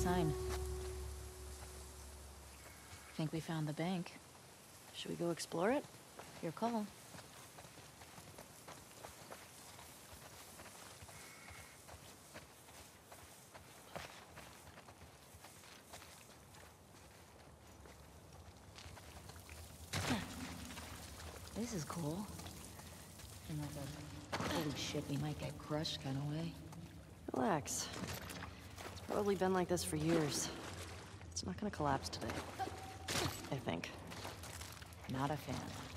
sign. I think we found the bank. Should we go explore it? Your call. This is cool. Like a holy shit, we might get crushed kind of way. Relax. Probably been like this for years. It's not gonna collapse today. I think. Not a fan.